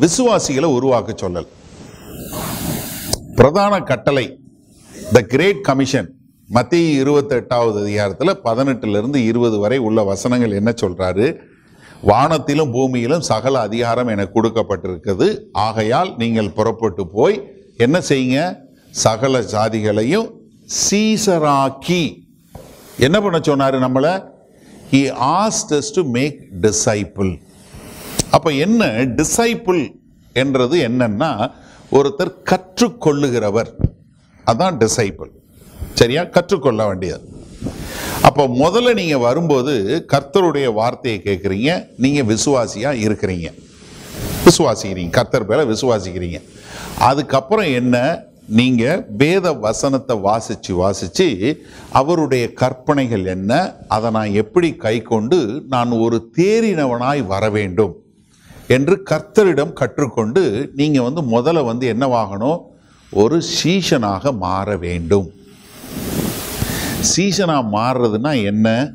விசுவாசிகளை உருவாக்க சொல்லல். பிரதான கட்டளை த கிரேட் கமிஷன் மத்திய இருபத்தி எட்டாவது அதிகாரத்தில் பதினெட்டுல இருந்து இருபது வரை உள்ள வசனங்கள் என்ன சொல்றாரு? வானத்திலும் பூமியிலும் சகல அதிகாரம் எனக்கு கொடுக்கப்பட்டிருக்கிறது. ஆகையால் நீங்கள் புறப்பட்டு போய் என்ன செய்யுங்க? சகல ஜாதிகளையும் சீசராக்கி. என்ன பண்ண சொன்னாரு நம்மளை? He asked to make make அப்போ என்ன டிசைப்பிள் என்றது என்னன்னா ஒருத்தர் கற்றுக்கொள்ளுகிறவர். அதான் டிசைப்பிள் சரியா? கற்றுக்கொள்ள வேண்டியது. அப்போ முதல்ல நீங்கள் வரும்போது கர்த்தருடைய வார்த்தையை கேட்குறீங்க. நீங்கள் விசுவாசியாக இருக்கிறீங்க. விசுவாசிக்கிறீங்க. கர்த்தர் பேரை விசுவாசிக்கிறீங்க. அதுக்கப்புறம் என்ன? நீங்கள் வேத வசனத்தை வாசித்து வாசித்து அவருடைய கற்பனைகள் என்ன? அதை நான் எப்படி கை கொண்டு நான் ஒரு தேறினவனாய் வர வேண்டும். என்று கர்த்தரிடம் கற்றுக்கொண்டு நீங்கள் வந்து முதல்ல வந்து என்னவாகணும் ஒரு சீஷனாக மாற வேண்டும். சீசனாக மாறுறதுன்னா என்ன?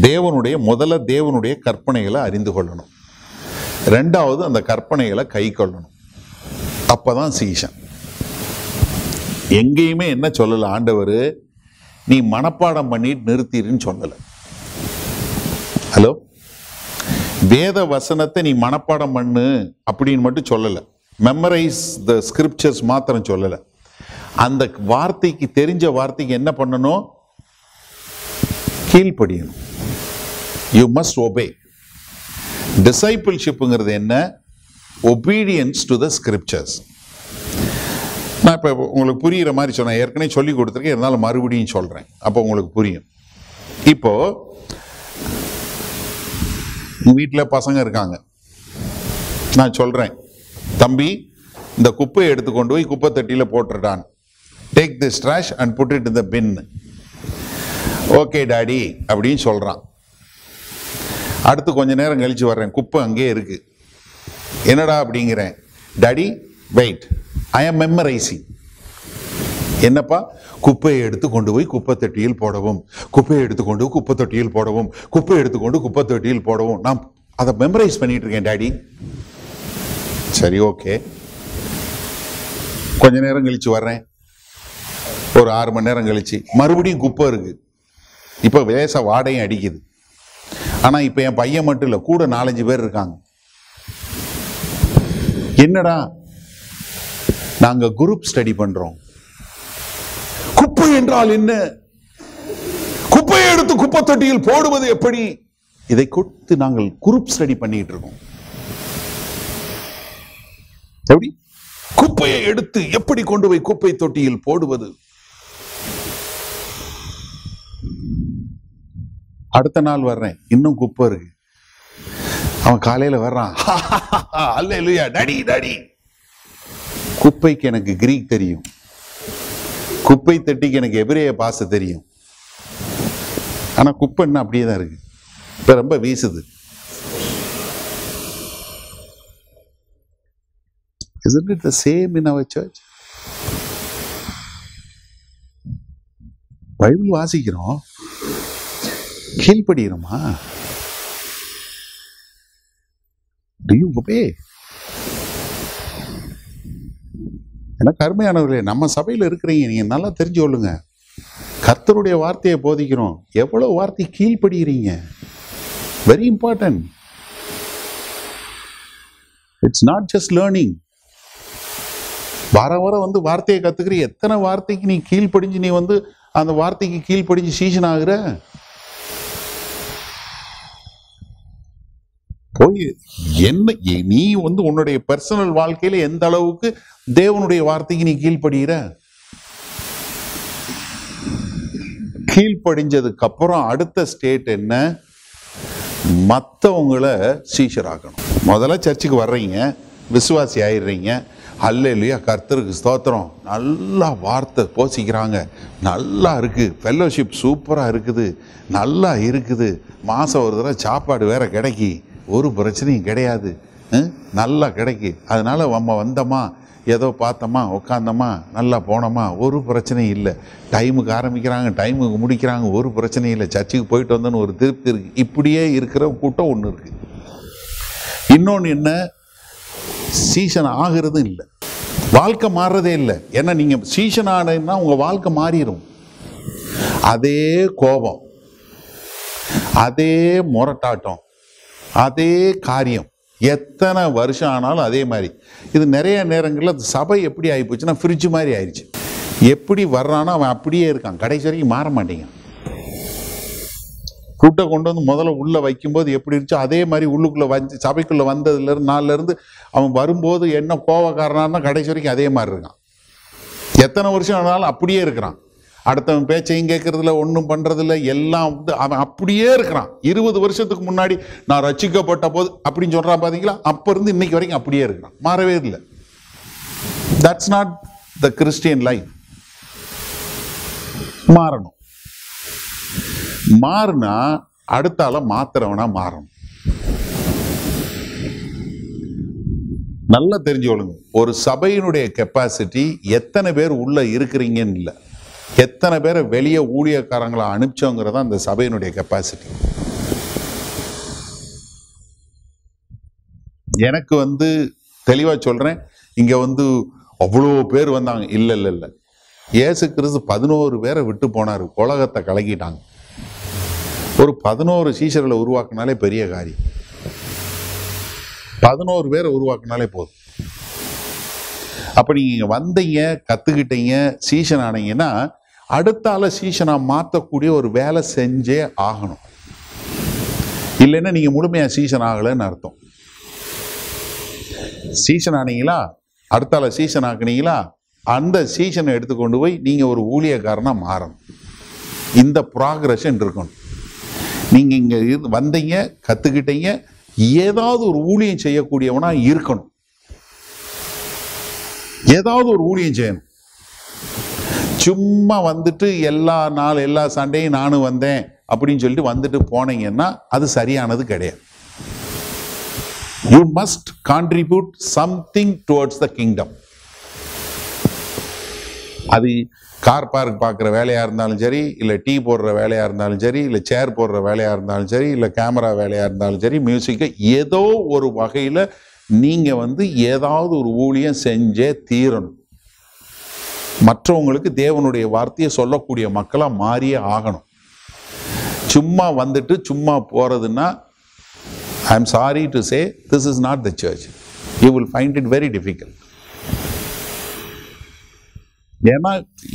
தேவனுடைய முதல்ல தேவனுடைய கற்பனைகளை அறிந்து கொள்ளணும். ரெண்டாவது அந்த கற்பனைகளை கை கொள்ளணும். அப்பதான் சீசன். எங்கேயுமே என்ன சொல்லலை ஆண்டவர் நீ மனப்பாடம் பண்ணிட்டு நிறுத்திடுன்னு சொல்லலை. ஹலோ? வேத வசனத்தை நீ மனப்பாடம் பண்ணு அப்படின்னு மட்டும் சொல்லலை. மெமரைஸ் த ஸ்கிரிப்சர்ஸ் மாத்திரம் சொல்லலை. அந்த வார்த்தைக்கு தெரிஞ்ச வார்த்தைக்கு என்ன பண்ணணும்? கீழ்ப்படியணும். யூ மஸ்ட் ஒபே டிசைபிள்ஷிப்புங்கிறது என்ன? ஒபீடியன்ஸ் டு த ஸ்கிரிப்சர்ஸ் நான் இப்போ உங்களுக்கு புரிகிற மாதிரி சொன்னேன் ஏற்கனவே சொல்லி கொடுத்துருக்கேன் இருந்தாலும் மறுபடியும் சொல்கிறேன் அப்போ உங்களுக்கு புரியும். இப்போது வீட்டில் பசங்க இருக்காங்க. நான் சொல்கிறேன் தம்பி இந்த குப்பையை எடுத்து கொண்டு போய் குப்பை தட்டியில் போட்டுட்டான் take this trash and put it the bin okay daddy அப்படின்னு சொல்கிறான் அடுத்து கொஞ்ச நேரம் கழித்து வர்றேன். குப்பை அங்கேயே இருக்குது என்னடா அப்படிங்கிறேன். Daddy wait I am memorizing என்னப்பா? குப்பையை எடுத்து கொண்டு போய் குப்பை தொட்டியில் போடவும். குப்பையை எடுத்துக்கொண்டு குப்பை தொட்டியில் போடவும். குப்பை எடுத்துக்கொண்டு குப்பை தொட்டியில் போடவும். நான் அதை மெமரைஸ் பண்ணிட்டு இருக்கேன் டேடி. சரி ஓகே. கொஞ்ச நேரம் கழிச்சு வர்றேன். ஒரு ஆறு மணி நேரம் கழிச்சு. மறுபடியும் குப்பை இருக்கு. இப்போ லேசா வாடையும் அடிக்குது. ஆனால் இப்போ என் பையன் மட்டும் இல்லை கூட நாலஞ்சு பேர் இருக்காங்க. என்னடா? நாங்கள் குரூப் ஸ்டடி பண்ணுறோம் குப்பை என்றால் என்ன குப்பையை எடுத்து குப்பை தொட்டியில் போடுவது எப்படி இதை கொடுத்து நாங்கள் குரூப் ஸ்டடி பண்ணிட்டு இருக்கோம் எப்படி குப்பையை எடுத்து எப்படி கொண்டு போய் குப்பை தொட்டியில் போடுவது அடுத்த நாள் வர்றேன் இன்னும் குப்பை இருக்கு அவன் காலையில வர்றான் அல்ல இல்லையா டடி டடி குப்பைக்கு எனக்கு கிரீக் தெரியும் குப்பை தட்டிக்கு எனக்கு எபிரேய பாச தெரியும். ஆனால் குப்பை அப்படியே தான் இருக்கு. இப்போ ரொம்ப வீசுது. Isn't it the same in our church? Bible வாசிக்கிறோம். கீழ்ப்படுகிறோமா Do you obey? ஏன்னா கருமையானவர்களே நம்ம சபையில் இருக்கிறீங்க நீங்கள் நல்லா தெரிஞ்சு கொள்ளுங்க. கர்த்தருடைய வார்த்தையை போதிக்கிறோம். எவ்வளோ வார்த்தை கீழ்ப்படுகிறீங்க? Very important it's not just learning வார வாரம் வந்து வார்த்தையை கற்றுக்கிறீ எத்தனை வார்த்தைக்கு நீ கீழ்ப்படிஞ்சு நீ வந்து அந்த வார்த்தைக்கு கீழ்ப்படிஞ்சு சீசன் ஆகுற? போய் என்ன நீ வந்து உன்னுடைய பர்சனல் வாழ்க்கையில எந்த அளவுக்கு தேவனுடைய வார்த்தைக்கு நீ கீழ்ப்படுகிற கீழ்ப்படிஞ்சதுக்கு அப்புறம் அடுத்த ஸ்டேட் என்ன? மற்றவங்களை சீஷராக்கணும். முதல்ல சர்ச்சுக்கு வர்றீங்க விசுவாசி ஆயிடுறீங்க. அல்ல இல்லையா கர்த்தருக்கு ஸ்தோத்திரம். நல்லா வார்த்தை போசிக்கிறாங்க. நல்லா இருக்குது ஃபெல்லோஷிப் சூப்பராக இருக்குது. நல்லா இருக்குது. மாதம் ஒரு தடவை சாப்பாடு வேறு கிடைக்கி. ஒரு பிரச்சனையும் கிடையாது. நல்லா கிடைக்கு. அதனால் நம்ம வந்தோமா? ஏதோ பார்த்தோமா? உட்காந்தோமா நல்லா போனோமா? ஒரு பிரச்சனையும் இல்லை. டைமுக்கு ஆரம்பிக்கிறாங்க டைமுக்கு முடிக்கிறாங்க ஒரு பிரச்சனையும் இல்லை. சர்ச்சுக்கு போயிட்டு வந்தோன்னு ஒரு திருப்தி இருக்குது இப்படியே இருக்கிற கூட்டம் ஒன்று இருக்குது இன்னொன்று என்ன? சீசன் ஆகிறதும் இல்லை. வாழ்க்கை மாறுறதே இல்லை. ஏன்னா நீங்கள் சீசன் ஆனதுன்னா உங்கள் வாழ்க்கை மாறிடும் அதே கோபம். அதே முரட்டாட்டம். அதே காரியம். எத்தனை வருஷம் ஆனாலும் அதே மாதிரி. இது நிறைய நேரங்களில் சபை எப்படி ஆகிப்போச்சுன்னா ஃப்ரிட்ஜ் மாதிரி ஆயிடுச்சு எப்படி வர்றானோ அவன் அப்படியே இருக்கான். கடைசி வரைக்கும் மாற மாட்டேங்கான் கூட்டை கொண்டு வந்து முதல்ல உள்ளே வைக்கும்போது எப்படி இருந்துச்சோ அதே மாதிரி உள்ளுக்குள்ளே வந்து சபைக்குள்ளே வந்ததுலேருந்து நாளிலேருந்து அவன் வரும்போது என்ன கோவக்காரனா கடைசி வரைக்கும் அதே மாதிரி இருக்கான். எத்தனை வருஷம் ஆனாலும் அப்படியே இருக்கிறான். அடுத்தவன் பேச்சையும் கேட்கறதில்ல ஒன்றும் பண்றதில்ல எல்லாம் வந்து அவன் அப்படியே இருக்கிறான். இருபது வருஷத்துக்கு முன்னாடி நான் ரசிக்கப்பட்ட போது அப்படின்னு சொல்கிறான் பார்த்தீங்களா அப்போ இருந்து இன்னைக்கு வரைக்கும் அப்படியே இருக்கிறான். மாறவே இல்லை. That's not the Christian life மாறணும். மாறினா அடுத்தால மாத்துறவனா மாறணும். நல்லா தெரிஞ்சு கொள்ளுங்க ஒரு சபையினுடைய கெப்பாசிட்டி எத்தனை பேர் உள்ள இருக்கிறீங்கன்னு இல்லை. எத்தனை பேரை வெளியே ஊழியக்காரங்களை அனுப்பிச்சோங்கிறத அந்த சபையினுடைய கெப்பாசிட்டி எனக்கு வந்து தெளிவா சொல்றேன். இங்க வந்து அவ்வளோ பேர் வந்தாங்க. இல்ல இல்ல இல்ல. ஏசு கிறிஸ்து பதினோரு பேரை விட்டு போனாரு. உலகத்தை கலக்கிட்டாங்க. ஒரு பதினோரு சீஷர்களை உருவாக்குனாலே பெரிய காரியம். பதினோரு பேரை உருவாக்குனாலே போதும். அப்போ நீங்கள் இங்க வந்தீங்க கத்துக்கிட்டீங்க சீசன் ஆனீங்கன்னா அடுத்த சீசனாக மாற்றக்கூடிய ஒரு வேலை செஞ்சே ஆகணும். இல்லைன்னா நீங்கள் முழுமையாக சீசன் ஆகலைன்னு அர்த்தம். சீசன் ஆனீங்களா? அடுத்த சீசன் ஆக்குனீங்களா? அந்த சீசனை எடுத்துக்கொண்டு போய் நீங்கள் ஒரு ஊழியக்காரனாக மாறணும். இந்த ப்ராக்ரஷன் இருக்கணும். நீங்கள் இங்கே இருந்து வந்தீங்க கற்றுக்கிட்டீங்க ஏதாவது ஒரு ஊழியம் செய்யக்கூடியவனாக இருக்கணும். ஏதாவது ஒரு ஊழியம் செய்யணும். சும்மா வந்துட்டு எல்லா நாள் எல்லா சண்டையும் நானும் வந்தேன் அப்படின்னு சொல்லிட்டு வந்துட்டு போனீங்கன்னா அது சரியானது கிடையாது. You must contribute something towards the kingdom அது கார் பார்க் பார்க்குற வேலையாக இருந்தாலும் சரி இல்லை டீ போடுற வேலையாக இருந்தாலும் சரி இல்லை சேர் போடுற வேலையாக இருந்தாலும் சரி இல்லை கேமரா வேலையாக இருந்தாலும் சரி மியூசிக்கை ஏதோ ஒரு வகையில் நீங்கள் வந்து ஏதாவது ஒரு ஊழியம் செஞ்சே தீரணும். மற்றவங்களுக்கு தேவனுடைய வார்த்தையை சொல்லக்கூடிய மக்களாக மாறியே ஆகணும். சும்மா வந்துட்டு சும்மா போகிறதுன்னா I am sorry to say this is not the church you will find it very difficult ஏன்னா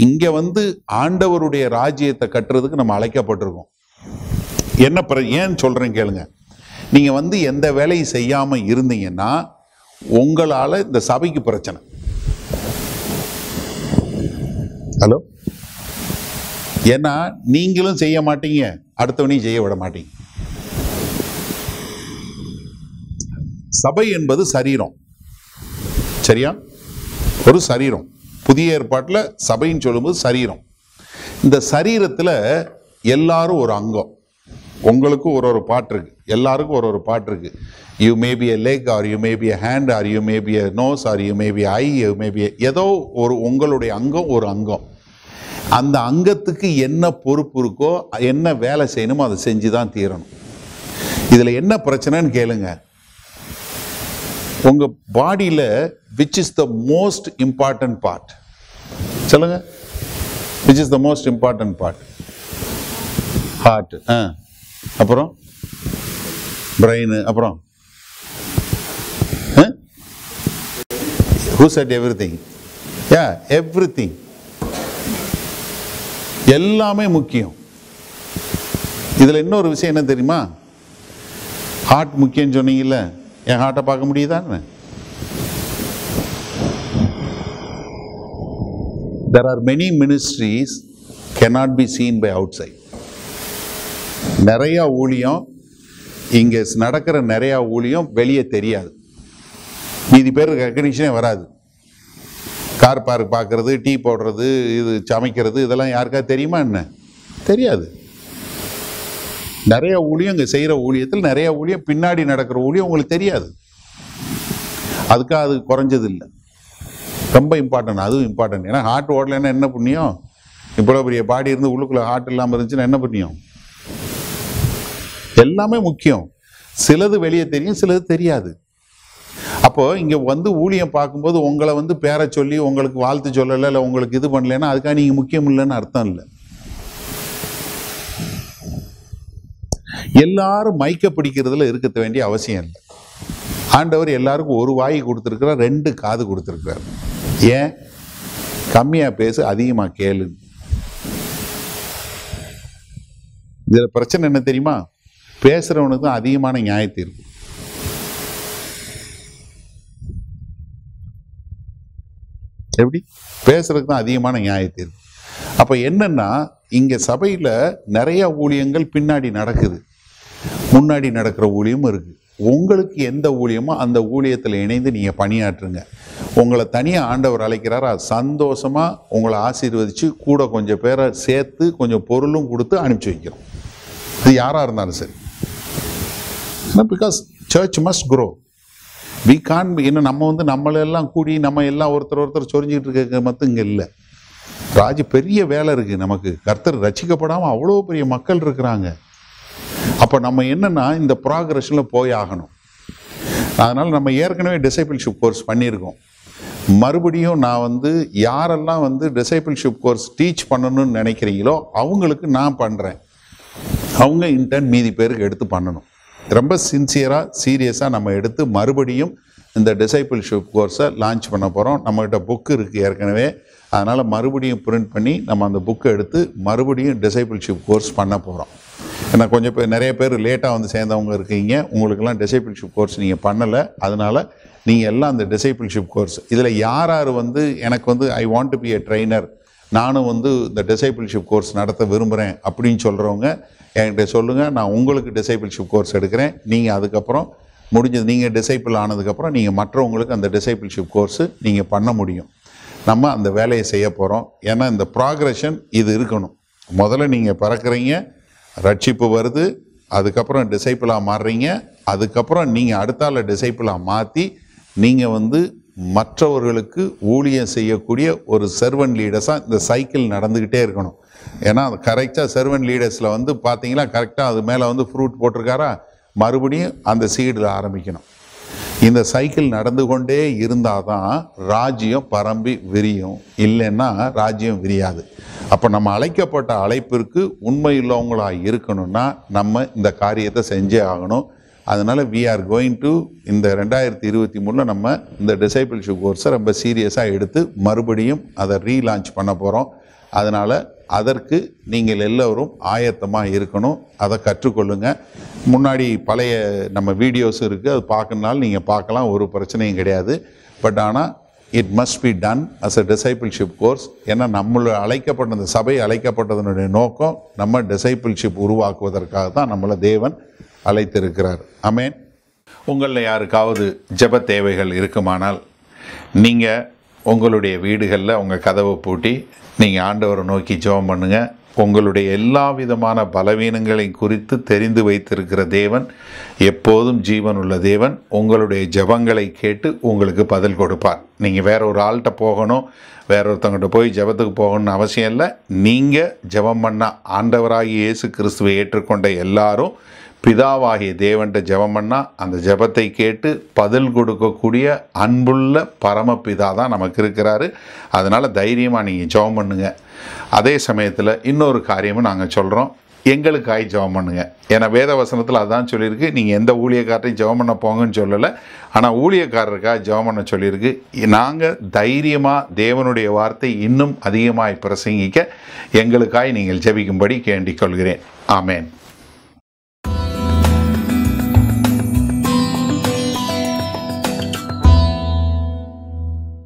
இங்கே வந்து ஆண்டவருடைய ராஜ்யத்தை கட்டுறதுக்கு நம்ம அழைக்கப்பட்டிருக்கோம். என்ன பிற ஏன் சொல்கிறேன் கேளுங்க. நீங்கள் வந்து எந்த வேலையும் செய்யாமல் இருந்தீங்கன்னா உங்களால் இந்த சபைக்கு பிரச்சனை. ஹலோ? ஏன்னா நீங்களும் செய்ய மாட்டீங்க அடுத்தவனையும் செய்ய விட மாட்டீங்க. சபை என்பது சரீரம். சரியா? ஒரு சரீரம். புதிய ஏற்பாட்டில் சபைன்னு சொல்லும்போது சரீரம். இந்த சரீரத்தில் எல்லாரும் ஒரு அங்கம். உங்களுக்கும் ஒரு ஒரு பாட்டு இருக்கு. எல்லாருக்கும் ஒரு ஒரு பாட்டு இருக்கு. You may be a leg or you may be a hand or you may be a nose or you may be eye you may be ஏதோ ஒரு உங்களுடைய அங்கம் ஒரு அங்கம். அந்த அங்கத்துக்கு என்ன பொறுப்பு இருக்கோ என்ன வேலை செய்யணுமோ அதை செஞ்சு தான் தீரணும். இதில் என்ன பிரச்சனைன்னு கேளுங்க. உங்கள் பாடியில் which is the most important part சொல்லுங்க. Which is the most important part heart ஆ. அப்புறம்? பிரெயின் அப்புறம்? Who said everything yeah everything எல்லாமே முக்கியம். இதில் இன்னொரு விஷயம் என்ன தெரியுமா? ஹார்ட் முக்கியம் சொன்னீங்கல்ல என் ஹார்ட்டை பார்க்க முடியுதான்னு there are many ministries cannot be seen by outside நிறையா ஊழியம் இங்கே நடக்கிற நிறையா ஊழியம் வெளியே தெரியாது. மீதி பேர் ரெக்கக்னிஷனே வராது. கார் பார்க் பார்க்குறது டீ போடுறது இது சமைக்கிறது இதெல்லாம் யாருக்கா தெரியுமா என்ன? தெரியாது. நிறைய ஊழியம் இங்கே செய்கிற ஊழியத்தில் நிறைய ஊழியம் பின்னாடி நடக்கிற ஊழியம் உங்களுக்கு தெரியாது. அதுக்காக அது குறைஞ்சது இல்லை ரொம்ப இம்பார்ட்டன்ட் அதுவும் இம்பார்ட்டன்ட் ஏன்னா ஹார்ட் ஓடலைன்னா என்ன புண்ணியம்? இவ்வளோ பெரிய பாடி இருந்து உள்ளுக்குள்ளே ஹார்ட் இல்லாமல் இருந்துச்சுன்னா என்ன புண்ணியம்? எல்லாமே முக்கியம். சிலது வெளியே தெரியும் சிலது தெரியாது. அப்போ இங்கே வந்து ஊழியம் பார்க்கும்போது உங்களை வந்து பேரை சொல்லி உங்களுக்கு வாழ்த்து சொல்லலை இல்லை உங்களுக்கு இது பண்ணலைன்னா அதுக்காக நீங்கள் முக்கியம் இல்லைன்னு அர்த்தம் இல்லை. எல்லாரும் மைக்க பிடிக்கிறதுல இருக்க வேண்டிய அவசியம் இல்லை. ஆண்டவர் எல்லாருக்கும் ஒரு வாய் கொடுத்துருக்கிறார் ரெண்டு காது கொடுத்துருக்கிறார். ஏன்? கம்மியாக பேசு அதிகமாக கேளு. இதில் பிரச்சனை என்ன தெரியுமா? பேசுகிறவனுக்கும் தான் அதிகமான நியாயத்தீர்ப்பு எப்படி? பேசுறதுக்கு தான் அதிகமான நியாய இருக்கு அப்போ என்னன்னா இங்கே சபையில் நிறைய ஊழியங்கள் பின்னாடி நடக்குது. முன்னாடி நடக்கிற ஊழியமும் இருக்குது உங்களுக்கு எந்த ஊழியமோ அந்த ஊழியத்தில் இணைந்து நீங்கள் பணியாற்றுங்க. உங்களை தனியாக ஆண்டவர் அழைக்கிறாரா? சந்தோஷமாக உங்களை ஆசீர்வதித்து கூட கொஞ்சம் பேரை சேர்த்து கொஞ்சம் பொருளும் கொடுத்து அனுப்பிச்சு வைக்கிறோம். அது யாராக இருந்தாலும் சரி. Because church must grow we can இன்னும் நம்ம வந்து நம்மளெல்லாம் கூடி நம்ம எல்லாம் ஒருத்தர் ஒருத்தர் சொரிஞ்சிக்கிட்டு இருக்க மட்டும் இங்கே இல்லை. ராஜு பெரிய வேலை இருக்குது நமக்கு. கர்த்தர் ரசிக்கப்படாமல் அவ்வளோ பெரிய மக்கள் இருக்கிறாங்க. அப்போ நம்ம என்னென்னா இந்த ப்ராக்ரஷனில் போய் ஆகணும். அதனால் நம்ம ஏற்கனவே டிசைபிள்ஷிப் கோர்ஸ் பண்ணியிருக்கோம். மறுபடியும் நான் வந்து யாரெல்லாம் வந்து டிசைபிள்ஷிப் கோர்ஸ் டீச் பண்ணணும்னு நினைக்கிறீங்களோ அவங்களுக்கு நான் பண்ணுறேன் அவங்க இன்டர்ன் மீதி பேருக்கு எடுத்து பண்ணணும். ரொம்ப சின்சியராக சீரியஸாக நம்ம எடுத்து மறுபடியும் இந்த டிசைபிள்ஷிப் கோர்ஸை லான்ச் பண்ண போகிறோம் நம்மகிட்ட புக்கு இருக்குது ஏற்கனவே. அதனால் மறுபடியும் பிரிண்ட் பண்ணி நம்ம அந்த புக்கை எடுத்து மறுபடியும் டிசைபிள்ஷிப் கோர்ஸ் பண்ண போகிறோம் ஏன்னா கொஞ்சம் பேர் நிறைய பேர் லேட்டாக வந்து சேர்ந்தவங்க இருக்கீங்க. உங்களுக்கெல்லாம் டிசைபிள்ஷிப் கோர்ஸ் நீங்கள் பண்ணலை. அதனால் நீங்கள் எல்லாம் அந்த டிசைபிள்ஷிப் கோர்ஸ் இதில் யார் யார் வந்து எனக்கு வந்து I want to be a trainer நானும் வந்து இந்த டிசைபிள்ஷிப் கோர்ஸ் நடத்த விரும்புகிறேன் அப்படின்னு சொல்கிறவங்க என்கிட்ட சொல்லுங்கள் நான் உங்களுக்கு டிசைபிள்ஷிப் கோர்ஸ் எடுக்கிறேன். நீங்கள் அதுக்கப்புறம் முடிஞ்சது நீங்கள் டிசைபிள் ஆனதுக்கப்புறம் நீங்கள் மற்றவங்களுக்கு அந்த டிசைபிள்ஷிப் கோர்ஸு நீங்கள் பண்ண முடியும். நம்ம அந்த வேலையை செய்ய போகிறோம் ஏன்னா இந்த ப்ராக்ரெஷன் இது இருக்கணும். முதல்ல நீங்கள் பறக்கிறீங்க ரட்சிப்பு வருது அதுக்கப்புறம் டிசைபிளாக மாறுறீங்க அதுக்கப்புறம் நீங்கள் அடுத்தால டிசைபிளாக மாற்றி நீங்கள் வந்து மற்றவர்களுக்கு ஊழியம் செய்யக்கூடிய ஒரு சர்வன் லீடர்ஸாக இந்த சைக்கிள் நடந்துக்கிட்டே இருக்கணும். ஏன்னா அது கரெக்டாக சர்வன் லீடர்ஸில் வந்து பார்த்தீங்களா கரெக்டாக அது மேலே வந்து ஃப்ரூட் போட்டிருக்காரா? மறுபடியும் அந்த சீடில் ஆரம்பிக்கணும். இந்த சைக்கிள் நடந்து கொண்டே இருந்தால் தான் ராஜ்யம் பரம்பி விரியும். இல்லைன்னா ராஜ்யம் விரியாது. அப்போ நம்ம அழைக்கப்பட்ட அழைப்பிற்கு உண்மையுள்ளவங்களாக இருக்கணும்னா நம்ம இந்த காரியத்தை செஞ்சே ஆகணும். அதனால் வி ஆர் கோயிங் டு இந்த ரெண்டாயிரத்தி இருபத்தி மூணில் நம்ம இந்த டிசைபிள்ஷிப் கோர்ஸை ரொம்ப சீரியஸாக எடுத்து மறுபடியும் அதை ரீலான்ச் பண்ண போகிறோம் அதனால் அதற்கு நீங்கள் எல்லோரும் ஆயத்தமாக இருக்கணும். அதை கற்றுக்கொள்ளுங்க. முன்னாடி பழைய நம்ம வீடியோஸ் இருக்குது அது பார்க்கணுனாலும் நீங்கள் பார்க்கலாம். ஒரு பிரச்சனையும் கிடையாது. பட் ஆனால் it must be done as a discipleship course ஏன்னா நம்மளை அழைக்கப்பட்ட இந்த சபை அழைக்கப்பட்டதனுடைய நோக்கம் நம்ம டிசைபிள்ஷிப் உருவாக்குவதற்காக தான் நம்மளை தேவன் அழைத்திருக்கிறார். அமேன் உங்களில் யாருக்காவது ஜெப தேவைகள் இருக்குமானால் நீங்கள் உங்களுடைய வீடுகளில் உங்கள் கதவை பூட்டி நீங்கள் ஆண்டவரை நோக்கி ஜெபம் பண்ணுங்கள் உங்களுடைய எல்லா விதமான பலவீனங்களை குறித்து தெரிந்து வைத்திருக்கிற தேவன் எப்போதும் ஜீவன் உள்ள தேவன் உங்களுடைய ஜெபங்களை கேட்டு உங்களுக்கு பதில் கொடுப்பார். நீங்கள் வேற ஒரு ஆள்கிட்ட போகணும் வேற ஒருத்தவங்ககிட்ட போய் ஜெபத்துக்கு போகணும்னு அவசியம் இல்லை. நீங்கள் ஜெபம் பண்ண ஆண்டவராகி இயேசு கிறிஸ்துவை ஏற்றுக்கொண்ட எல்லாரும் பிதாவாகிய தேவன்ட்ட ஜெபம் பண்ணால் அந்த ஜெபத்தை கேட்டு பதில் கொடுக்கக்கூடிய அன்புள்ள பரமபிதா தான் நமக்கு இருக்கிறாரு. அதனால் தைரியமாக நீங்கள் ஜெபம் பண்ணுங்கள் அதே சமயத்தில் இன்னொரு காரியமும் நாங்கள் சொல்கிறோம் எங்களுக்காய் ஜெபம் பண்ணுங்க. ஏன்னா வேத வசனத்தில் அதான் சொல்லியிருக்கு. நீங்கள் எந்த ஊழியக்காரரையும் ஜெபம் பண்ண போங்கன்னு சொல்லலை. ஆனால் ஊழியக்காரருக்காக ஜெபம் பண்ண சொல்லியிருக்கு. நாங்கள் தைரியமாக தேவனுடைய வார்த்தை இன்னும் அதிகமாய் பிரசங்கிக்க எங்களுக்காய் நீங்கள் ஜெபிக்கும்படி கேண்டிக் கொள்கிறேன் ஆமேன்.